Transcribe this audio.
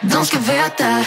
De ska veta.